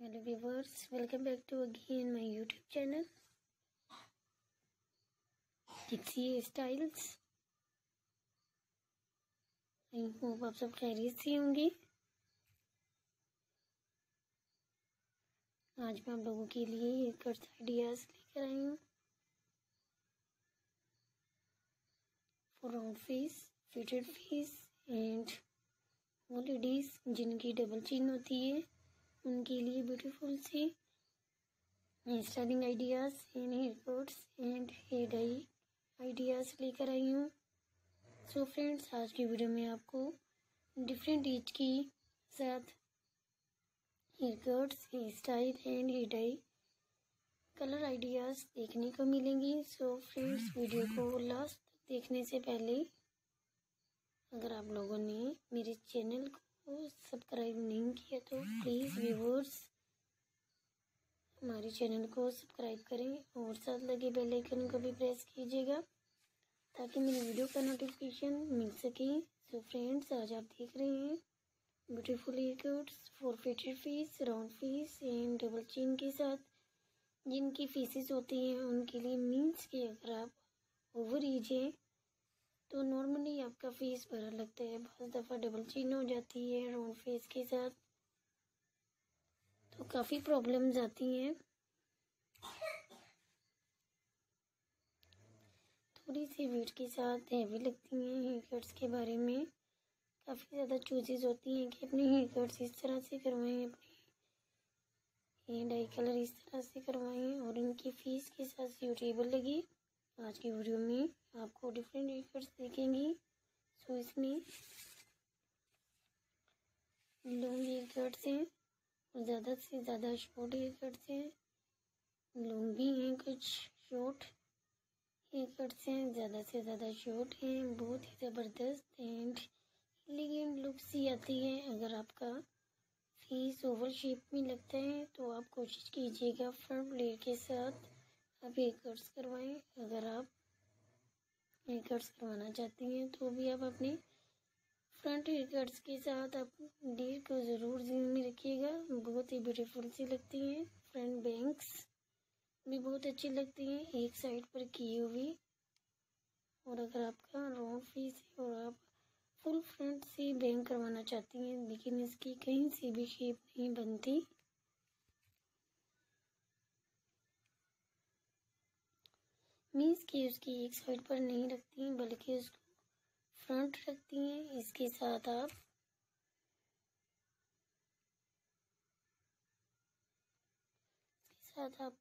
hello viewers welcome back to again my YouTube channel Dixie styles. I hope आप सब खैरियत से होंगे। आज मैं आप लोगों के लिए कुछ आइडियाज़ लेकर आई हूँ। For face fitted face and वो लेडीज़ जिनकी डबल चीन होती है। उनके लिए beautiful C styling ideas and hair cuts and hair dye ideas लेकर आई हूँ। सो फ्रेंड्स आज की वीडियो में आपको डिफरेंट एज की साथ hair hair style and hair dye colour ideas देखने को मिलेंगी। सो फ्रेंड्स वीडियो को लास्ट देखने से पहले अगर आप लोगों ने मेरे चैनल को सब्सक्राइब नहीं किया तो प्लीज़ व्यूवर्स हमारे चैनल को सब्सक्राइब करें और साथ लगे बेल आइकन को भी प्रेस कीजिएगा, ताकि मेरी वीडियो का नोटिफिकेशन मिल सके। सो फ्रेंड्स आज आप देख रहे हैं beautiful hair cuts for fitted face round face and double chin के साथ। जिनकी फेसेस होती हैं, उनके लिए मीन्स कि अगर आप ओवर एज है तो नॉर्मली आपका फेस भरा लगता है, बहुत दफ़ा डबल चिन हो जाती है राउंड फेस के साथ। तो काफ़ी प्रॉब्लम्स आती हैं। थोड़ी सी वेट के साथ हैवी लगती हैं हेयर कट्स के बारे में। काफ़ी ज़्यादा चूजेज होती हैं कि अपने हेयर कट्स इस तरह से करवाएँ, अपने हेयर डाई कलर इस तरह से करवाएँ और इनकी फ़ीस के साथ सूटेबल लगे। आज की वीडियो में आपको डिफरेंट एयरकट्स देखेंगी। सो इसमें लॉन्ग एयरकट्स हैं, और ज़्यादा से ज़्यादा शॉर्ट एयरकट्स हैं। लॉन्ग भी हैं कुछ शॉर्ट एयरकट्स हैं, ज़्यादा से ज़्यादा शॉर्ट हैं, बहुत ही ज़बरदस्त एंड एलिगेंट लुक सी आती है। अगर आपका फेस ओवल शेप में लगता है तो आप कोशिश कीजिएगा फ्रंट लेयर के साथ आप कट्स करवाएँ, अगर आप कट्स करवाना चाहती हैं तो भी आप अपने फ्रंट हेयर कट्स के साथ आप डेर को ज़रूर जिन में रखिएगा। बहुत ही ब्यूटीफुल सी लगती हैं। फ्रंट बैंक्स भी बहुत अच्छी लगती हैं, एक साइड पर किए हुए और अगर आपका रॉन्ग फेस है और आप फुल फ्रंट से बैंक करवाना चाहती हैं, लेकिन इसकी कहीं से भी शेप नहीं बनती। मीन्स कि उसकी एक साइड पर नहीं रखती हैं, बल्कि उसको फ्रंट रखती हैं। इसके साथ आप इसके साथ आप